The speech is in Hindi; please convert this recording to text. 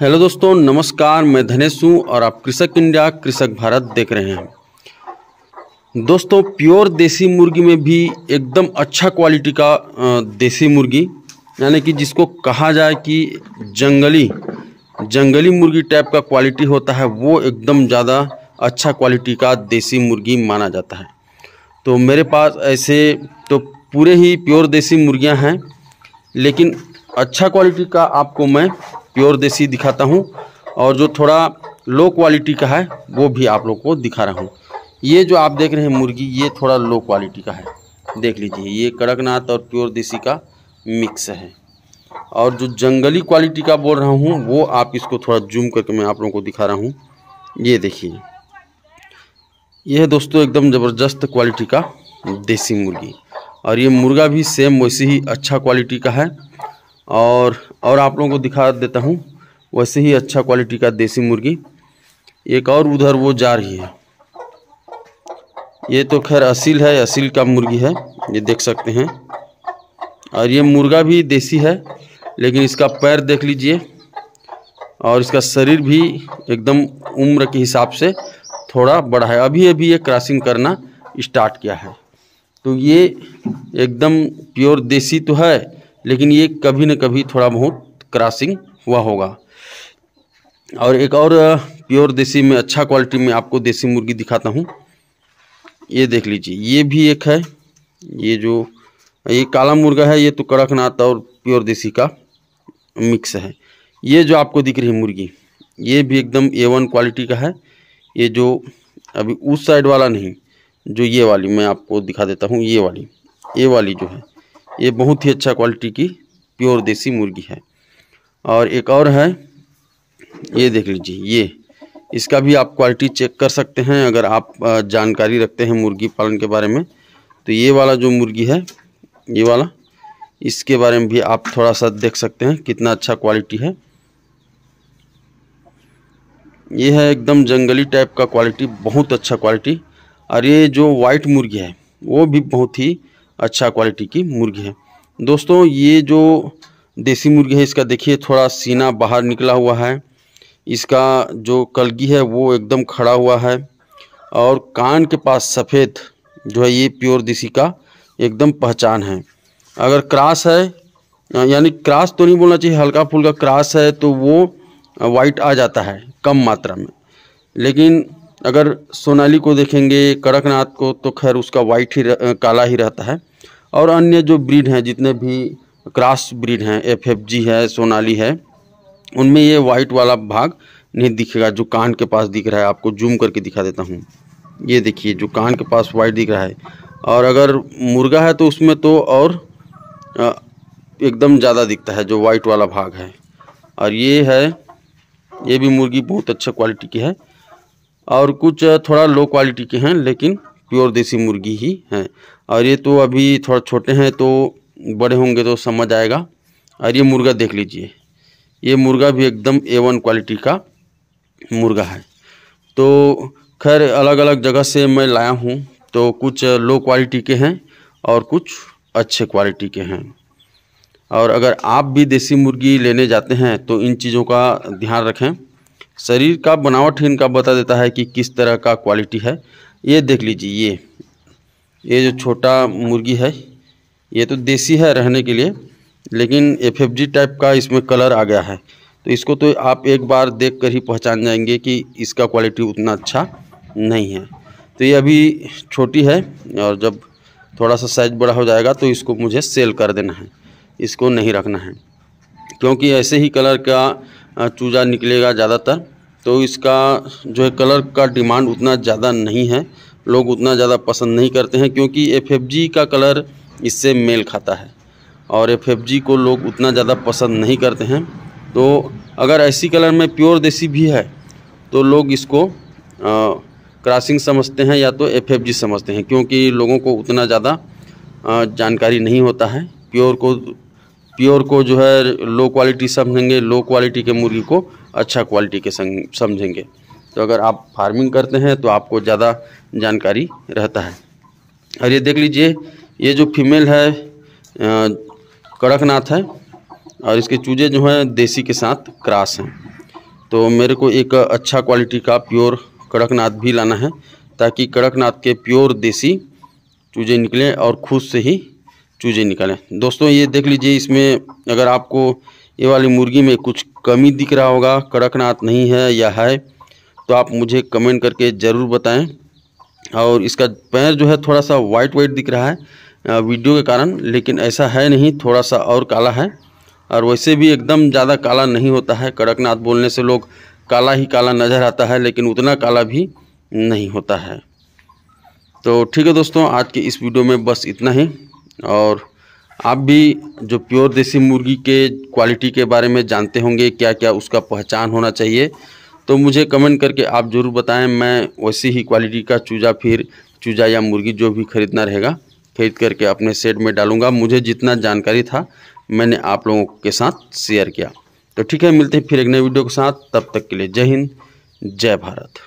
हेलो दोस्तों, नमस्कार, मैं धनेश हूँ और आप कृषक इंडिया, कृषक भारत देख रहे हैं। दोस्तों, प्योर देसी मुर्गी में भी एकदम अच्छा क्वालिटी का देसी मुर्गी, यानी कि जिसको कहा जाए कि जंगली जंगली मुर्गी टाइप का क्वालिटी होता है, वो एकदम ज़्यादा अच्छा क्वालिटी का देसी मुर्गी माना जाता है। तो मेरे पास ऐसे तो पूरे ही प्योर देसी मुर्गियाँ हैं, लेकिन अच्छा क्वालिटी का आपको मैं प्योर देसी दिखाता हूँ और जो थोड़ा लो क्वालिटी का है, वो भी आप लोग को दिखा रहा हूँ। ये जो आप देख रहे हैं मुर्गी, ये थोड़ा लो क्वालिटी का है। देख लीजिए, ये कड़कनाथ और प्योर देसी का मिक्स है। और जो जंगली क्वालिटी का बोल रहा हूँ, वो आप इसको थोड़ा जूम करके मैं आप लोगों को दिखा रहा हूँ। ये देखिए। ये है दोस्तों एकदम ज़बरदस्त क्वालिटी का देसी मुर्गी। और ये मुर्गा भी सेम वैसे ही अच्छा क्वालिटी का है। और और आप लोगों को दिखा देता हूँ, वैसे ही अच्छा क्वालिटी का देसी मुर्गी। एक और उधर वो जा रही है। ये तो खैर असील है, असील का मुर्गी है, ये देख सकते हैं। और ये मुर्गा भी देसी है, लेकिन इसका पैर देख लीजिए, और इसका शरीर भी एकदम उम्र के हिसाब से थोड़ा बड़ा है। अभी अभी ये क्रॉसिंग करना स्टार्ट किया है। तो ये एकदम प्योर देसी तो है लेकिन ये कभी न कभी थोड़ा बहुत क्रॉसिंग हुआ होगा। और एक और प्योर देसी में अच्छा क्वालिटी में आपको देसी मुर्गी दिखाता हूँ। ये देख लीजिए, ये भी एक है, ये जो, ये काला मुर्गा है, ये तो कड़कनाथ और प्योर देसी का मिक्स है। ये जो आपको दिख रही है मुर्गी, ये भी एकदम ए वन क्वालिटी का है। ये जो, अभी उस साइड वाला नहीं, जो ये वाली, मैं आपको दिखा देता हूँ, ये वाली ये वाली जो है। ये बहुत ही अच्छा क्वालिटी की प्योर देसी मुर्गी है। और एक और है, ये देख लीजिए, ये। इसका भी आप क्वालिटी चेक कर सकते हैं, अगर आप जानकारी रखते हैं मुर्गी पालन के बारे में। तो ये वाला जो मुर्गी है, ये वाला, इसके बारे में भी आप थोड़ा सा देख सकते हैं कितना अच्छा क्वालिटी है। ये है एकदम जंगली टाइप का क्वालिटी बहुत अच्छा क्वालिटी और ये जो वाइट मुर्गी है, वो भी बहुत ही अच्छा क्वालिटी की मुर्गी है। दोस्तों, ये जो देसी मुर्गी है, इसका देखिए, थोड़ा सीना बाहर निकला हुआ है। इसका जो कलगी है, वो एकदम खड़ा हुआ है और कान के पास सफ़ेद जो है, ये प्योर देसी का एकदम पहचान है। अगर क्रास है, यानी क्रास तो नहीं बोलना चाहिए हल्का फुल्का क्रास है तो वो वाइट आ जाता है, कम मात्रा में। लेकिन अगर सोनाली को देखेंगे, कड़कनाथ को तो खैर उसका वाइट ही काला ही रहता है। और अन्य जो ब्रीड हैं, जितने भी क्रॉस ब्रीड हैं एफ़ एफ़ जी है, सोनाली है, उनमें ये वाइट वाला भाग नहीं दिखेगा, जो कान के पास दिख रहा है। आपको जूम करके दिखा देता हूँ। ये देखिए, जो कान के पास वाइट दिख रहा है। और अगर मुर्गा है तो उसमें तो और एकदम ज़्यादा दिखता है, जो वाइट वाला भाग है। और ये है, ये भी मुर्गी बहुत अच्छा क्वालिटी की है। और कुछ थोड़ा लो क्वालिटी के हैं, लेकिन प्योर देसी मुर्गी ही हैं। और ये तो अभी थोड़ा छोटे हैं तो बड़े होंगे तो समझ आएगा। और ये मुर्गा देख लीजिए, ये मुर्गा भी एकदम ए वन क्वालिटी का मुर्गा है। तो खैर अलग अलग जगह से मैं लाया हूँ तो कुछ लो क्वालिटी के हैं और कुछ अच्छे क्वालिटी के हैं। और अगर आप भी देसी मुर्गी लेने जाते हैं तो इन चीज़ों का ध्यान रखें। शरीर का बनावट ही इनका बता देता है कि किस तरह का क्वालिटी है। ये देख लीजिए, ये ये जो छोटा मुर्गी है, ये तो देसी है रहने के लिए, लेकिन एफएफजी टाइप का इसमें कलर आ गया है। तो इसको तो आप एक बार देख कर ही पहचान जाएँगे कि इसका क्वालिटी उतना अच्छा नहीं है। तो ये अभी छोटी है और जब थोड़ा सा साइज़ बड़ा हो जाएगा तो इसको मुझे सेल कर देना है, इसको नहीं रखना है, क्योंकि ऐसे ही कलर का चूजा निकलेगा ज़्यादातर। तो इसका जो है कलर का डिमांड उतना ज़्यादा नहीं है। लोग उतना ज़्यादा पसंद नहीं करते हैं क्योंकि एफ़ का कलर इससे मेल खाता है। और एफ़ को लोग उतना ज़्यादा पसंद नहीं करते हैं। तो अगर ऐसी कलर में प्योर देसी भी है तो लोग इसको क्रॉसिंग समझते हैं या तो एफ़ समझते हैं, क्योंकि लोगों को उतना ज़्यादा जानकारी नहीं होता है। प्योर को प्योर को जो है, लो क्वालिटी समझेंगे, लो क्वालिटी के मुर्गी को अच्छा क्वालिटी के समझेंगे। तो अगर आप फ़ार्मिंग करते हैं तो आपको ज़्यादा जानकारी रहता है। और ये देख लीजिए, ये जो फीमेल है कड़कनाथ है, और इसके चूजे जो हैं, देसी के साथ क्रास हैं। तो मेरे को एक अच्छा क्वालिटी का प्योर कड़कनाथ भी लाना है, ताकि कड़कनाथ के प्योर देसी चूजे निकलें और खुद से ही चूजे निकालें। दोस्तों, ये देख लीजिए, इसमें अगर आपको ये वाली मुर्गी में कुछ कमी दिख रहा होगा, कड़कनाथ नहीं है या है तो आप मुझे कमेंट करके ज़रूर बताएँ। और इसका पैर जो है थोड़ा सा वाइट वाइट दिख रहा है वीडियो के कारण, लेकिन ऐसा है नहीं, थोड़ा सा और काला है। और वैसे भी एकदम ज़्यादा काला नहीं होता है, कड़कनाथ बोलने से लोग काला ही काला नज़र आता है, लेकिन उतना काला भी नहीं होता है। तो ठीक है दोस्तों, आज के इस वीडियो में बस इतना ही। और आप भी जो प्योर देसी मुर्गी के क्वालिटी के बारे में जानते होंगे क्या क्या उसका पहचान होना चाहिए तो मुझे कमेंट करके आप ज़रूर बताएँ। मैं वैसी ही क्वालिटी का चूजा फिर, चूजा या मुर्गी जो भी ख़रीदना रहेगा, खरीद करके अपने सेट में डालूँगा। मुझे जितना जानकारी था, मैंने आप लोगों के साथ शेयर किया। तो ठीक है, मिलते हैं फिर एक नए वीडियो के साथ। तब तक के लिए जय हिंद, जय भारत।